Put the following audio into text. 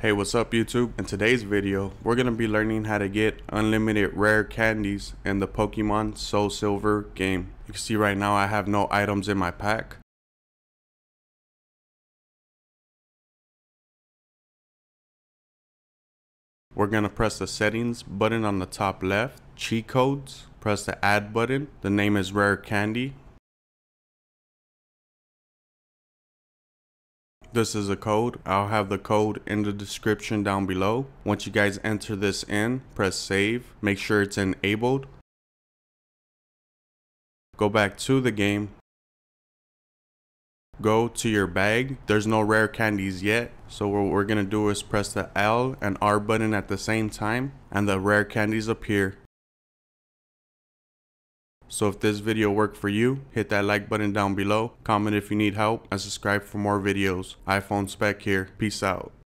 Hey what's up YouTube? In today's video we're gonna be learning how to get unlimited rare candies in the Pokemon Soul Silver game. You can see right now I have no items in my pack. We're gonna press the settings button on the top left, cheat codes, press the add button, the name is rare candy, This is a code. I'll have the code in the description down below. Once you guys enter this in, press save. Make sure it's enabled. Go back to the game. Go to your bag. There's no rare candies yet. So what we're going to do is press the L and R button at the same time and the rare candies appear. So if this video worked for you, hit that like button down below, comment if you need help, and subscribe for more videos. iPhoneSpek here. Peace out.